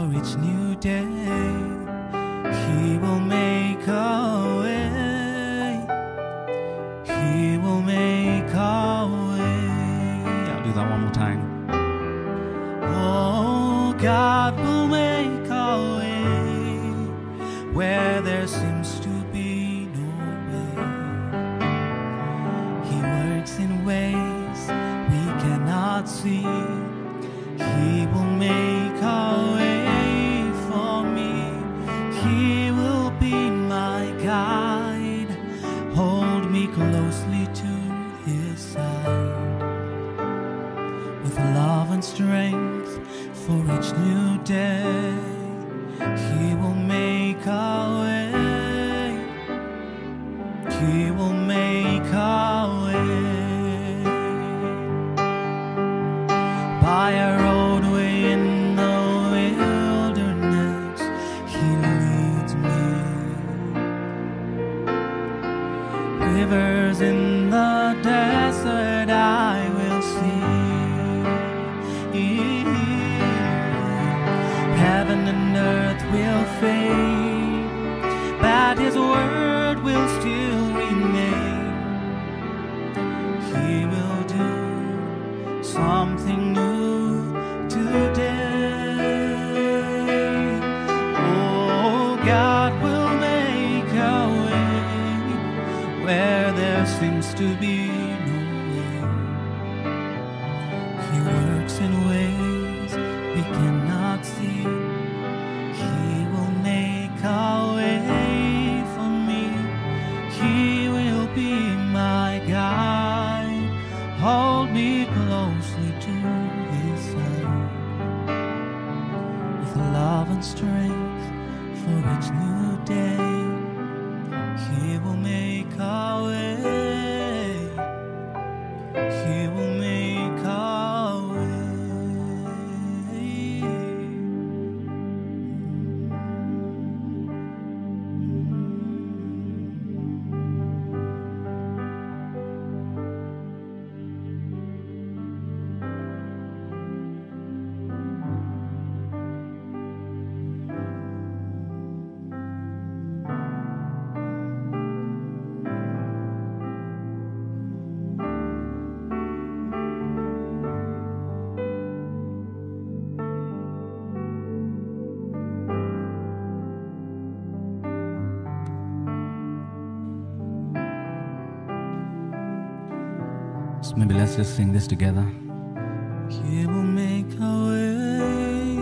for each new day. He will make a way. Maybe let's just sing this together. will make way.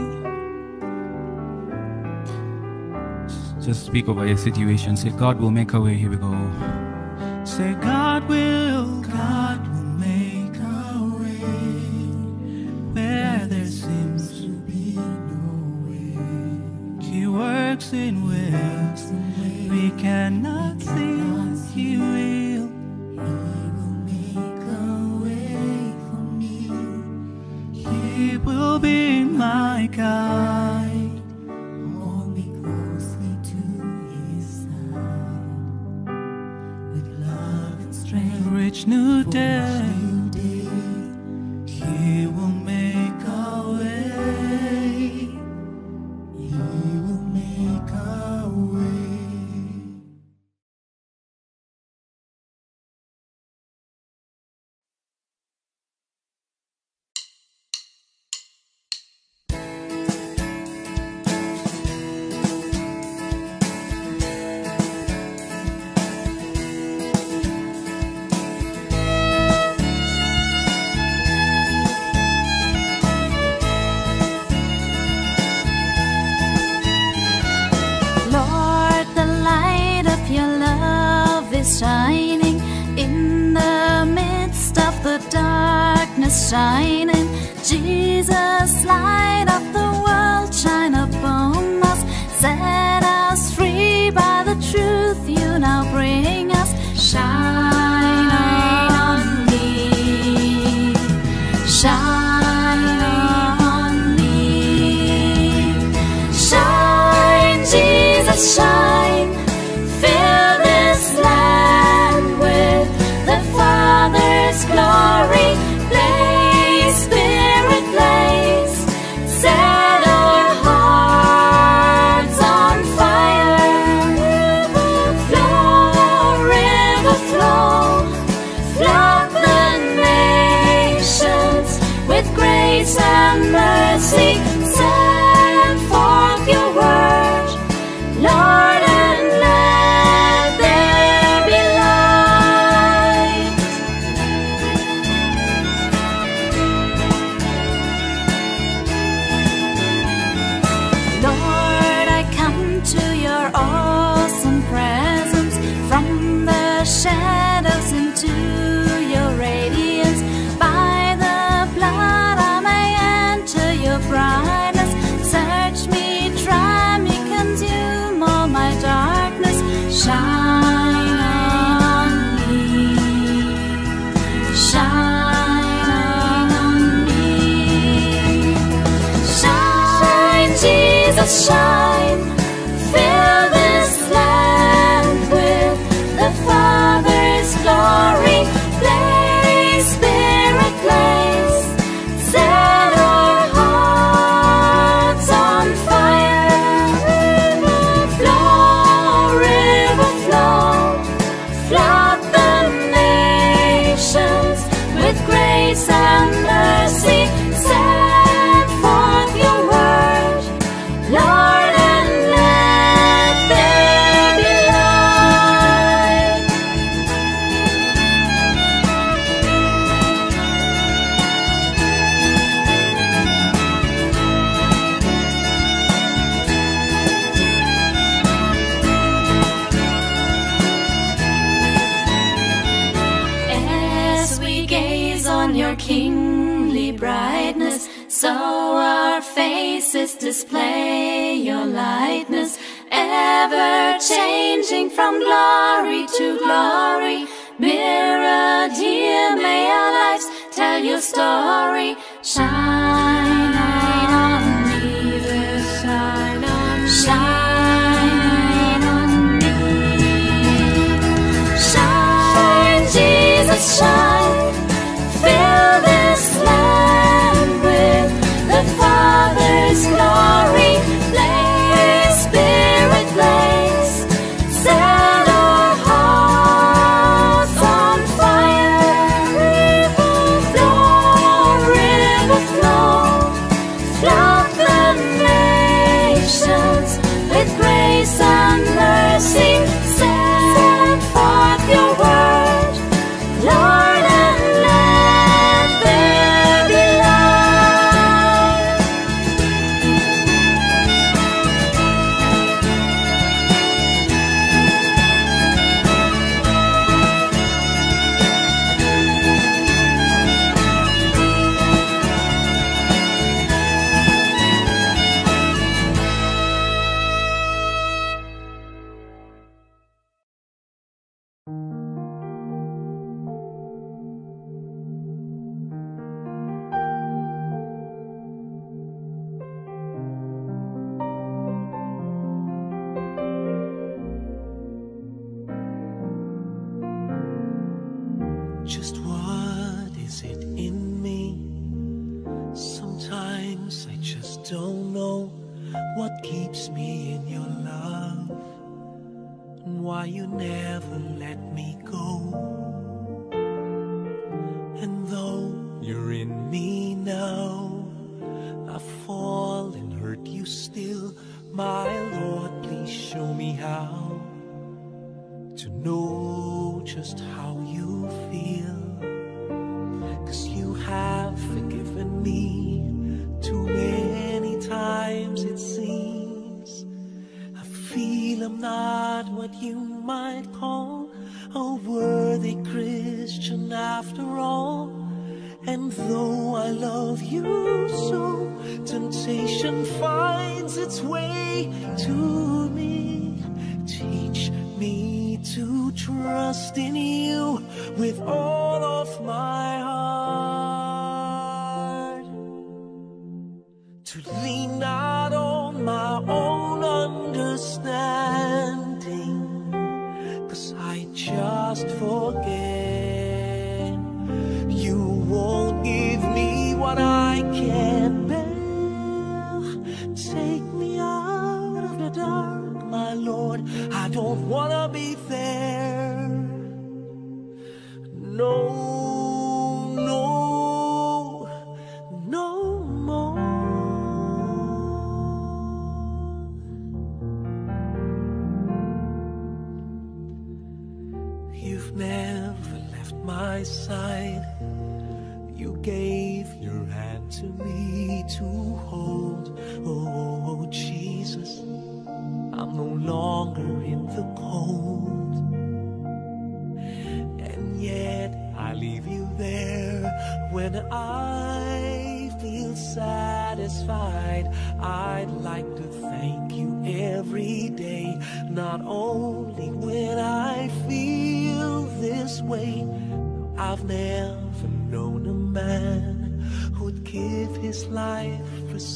Just speak over your situation. Say, God will make our way. Here we go. Say, God will, God will make our way where there seems to be no way. He works in ways we cannot see. Be my God. shine. tell your story. Shine to trust in you with all of my heart.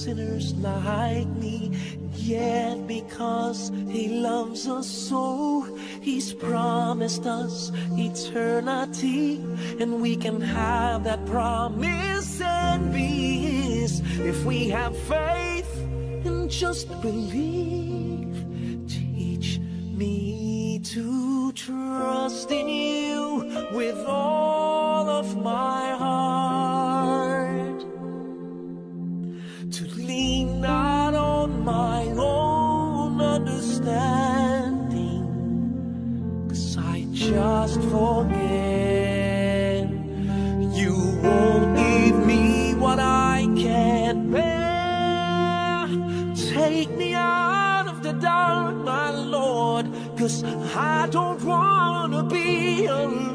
sinners like me. Yet because he loves us so, he's promised us eternity. And we can have that promise and be his if we have faith and just believe. Teach me to trust in you with all of my heart. just forget. You won't give me what I can't bear. Take me out of the dark, my Lord, cause I don't wanna be alone.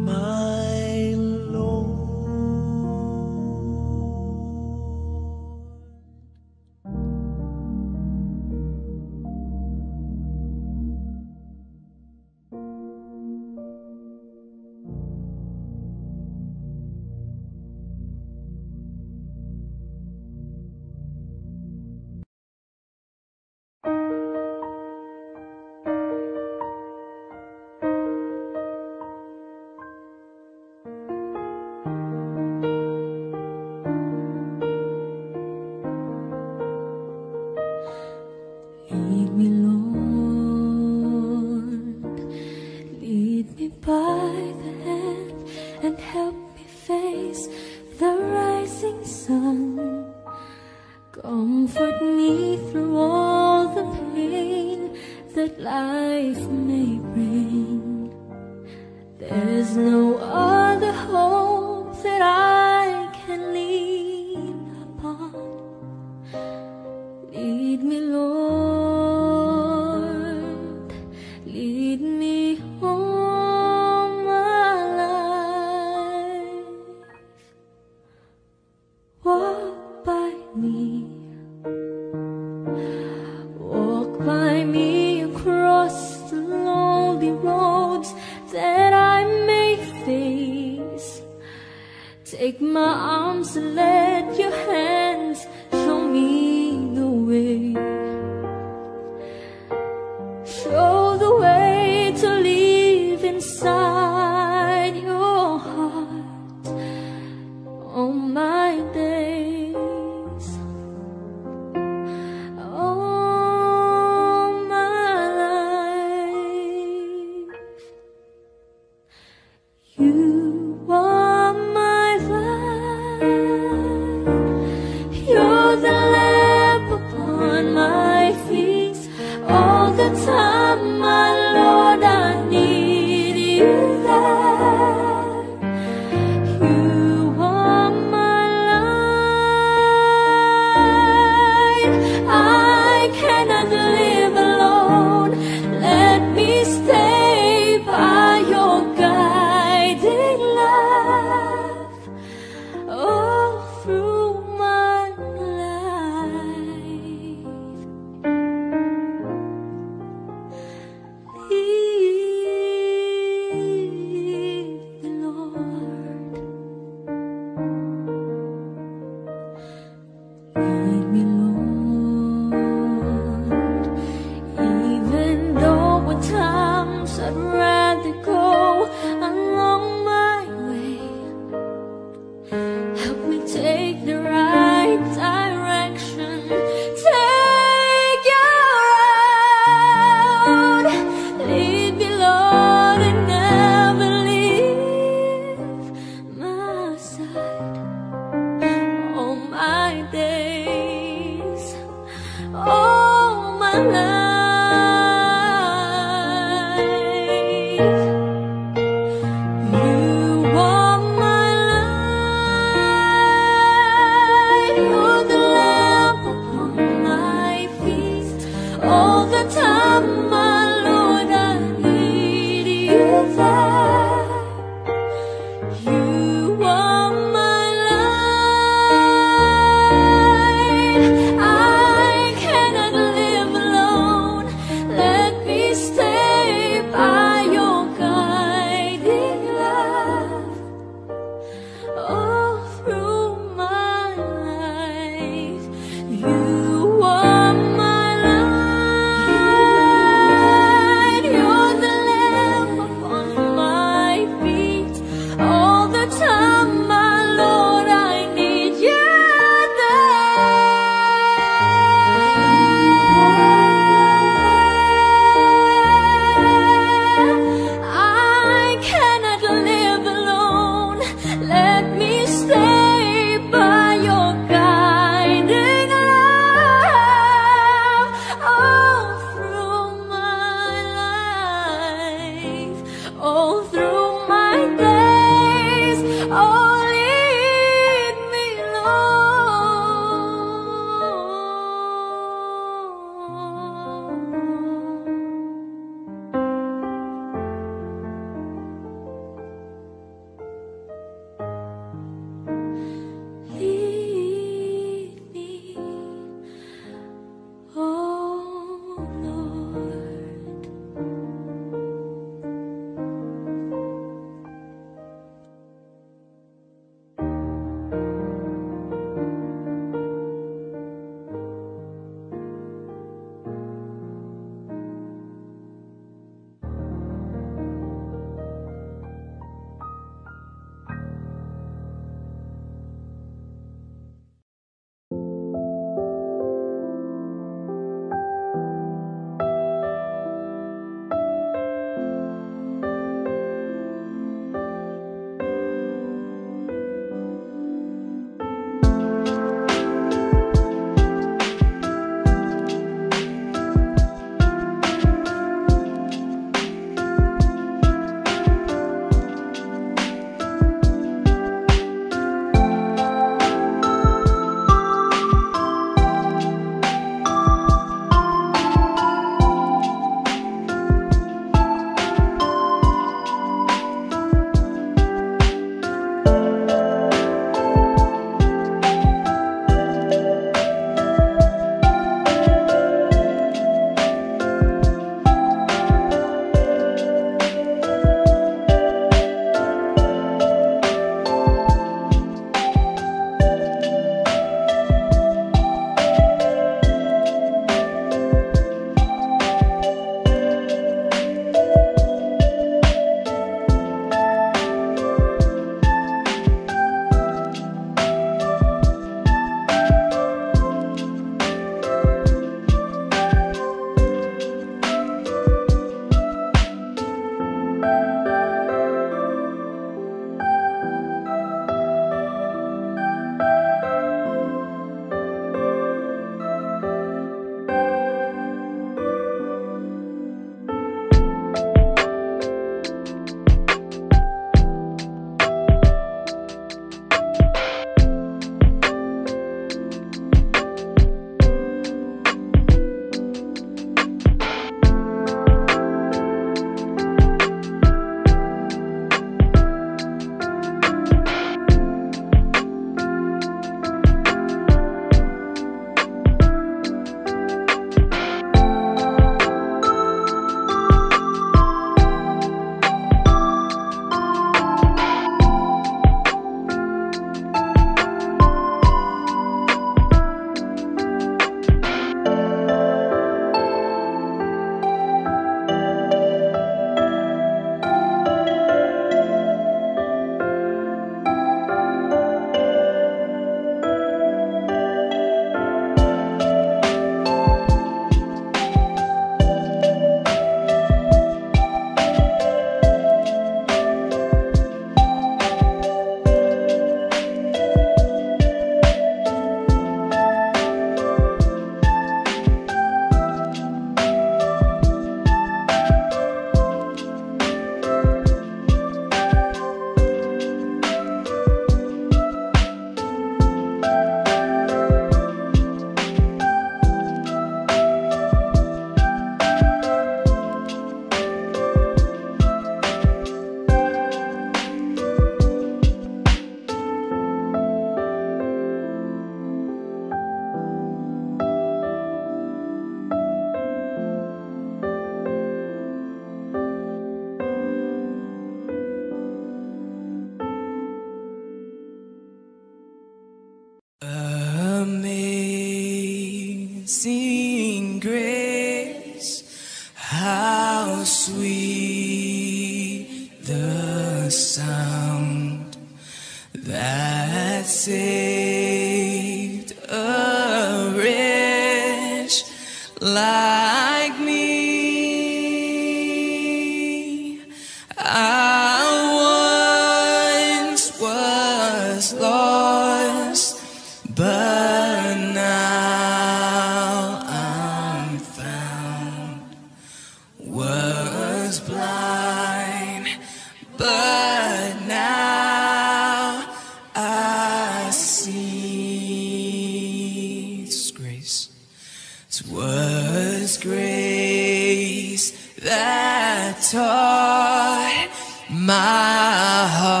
My heart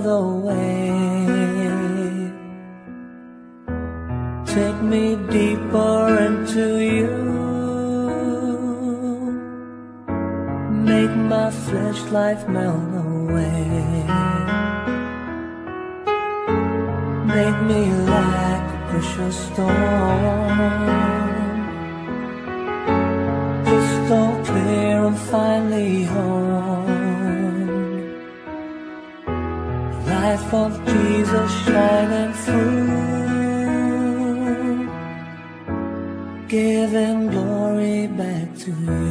The way. Take me deeper into you. Make my flesh life melt away. Make me like a precious stone. Crystal clear and finally home. life of Jesus shining through, giving glory back to you.